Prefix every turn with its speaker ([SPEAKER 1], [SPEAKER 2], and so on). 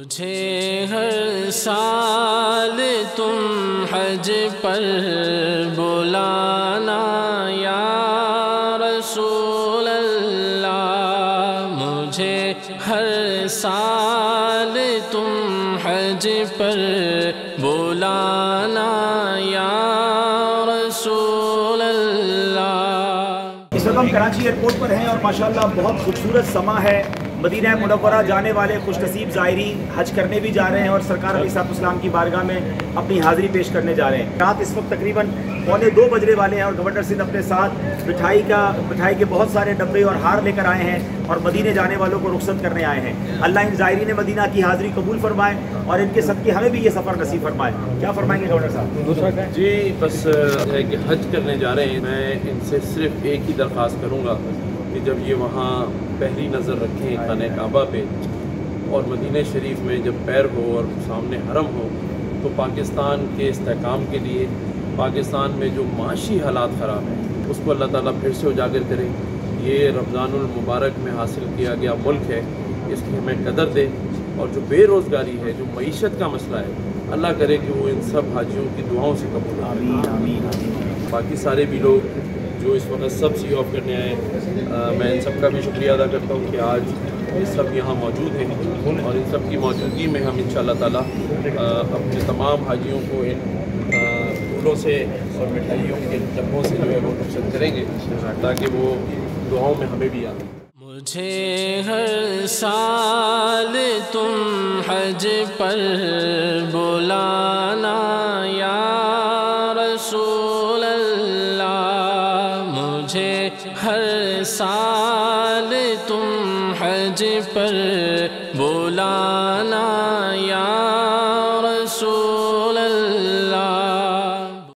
[SPEAKER 1] مجھے ہر سال تم حج پر بلانا یا رسول اللہ، مجھے ہر سال تم حج پر بلانا یا رسول اللہ۔
[SPEAKER 2] اس وقت ہم کراچی ایئرپورٹ پر ہیں اور ماشاءاللہ بہت خوبصورت سما ہے۔ مدینہ منورہ جانے والے خوش نصیب زائرین حج کرنے بھی جا رہے ہیں اور سرکار علیہ صاحب اسلام کی بارگاہ میں اپنی حاضری پیش کرنے جا رہے ہیں۔ رات اس وقت تقریباً پونے دو بجنے والے ہیں اور گورنر سندھ اپنے ساتھ مٹھائی کا مٹھائی کے بہت سارے ڈبے اور ہار لے کر آئے ہیں اور مدینے جانے والوں کو رخصت کرنے آئے ہیں۔ اللہ ان زائرین مدینہ کی حاضری قبول فرمائے اور ان کے صدقے ہمیں بھی یہ سفر نصیب فرمائے۔ کیا فرمائیں گے گورنر صاحب؟
[SPEAKER 3] جی بس ہے کہ حج کرنے جا رہے ہیں۔ میں ان سے صرف ایک ہی درخواست کروں گا۔ کہ جب یہ وہاں پہلی نظر رکھیں خانہ کعبہ پہ اور مدینہ شریف میں جب پیر ہو اور سامنے حرم ہو، تو پاکستان کے استحکام کے لیے پاکستان میں جو معاشی حالات خراب ہیں، اس کو اللہ تعالیٰ پھر سے اجاگر کرے یہ رمضان المبارک میں حاصل کیا گیا ملک ہے، اس کی ہمیں قدر دے اور جو بے روزگاری ہے، جو معیشت کا مسئلہ ہے، اللہ کرے کہ وہ ان سب حاجیوں کی دعاؤں سے قبول
[SPEAKER 2] آمین آمین آمین۔
[SPEAKER 3] باقی سارے بھی لوگ جو اس وقت سب سی آف کرنے آئے میں ان سب کا بھی شکریہ ادا کرتا ہوں کہ آج یہ سب یہاں موجود ہیں اور ان سب کی موجودگی میں ہم ان شاء اللہ تعالیٰ اپنے تمام حاجیوں کو ان پھولوں سے اور مٹھائیوں کے ڈبوں سے جو ہے وہ رخصت کریں گے تاکہ وہ دعاؤں میں ہمیں بھی آئیں
[SPEAKER 1] مجھے ہر سال تم حج پر بلانا ہر سال تم حج پر بولانا یا رسول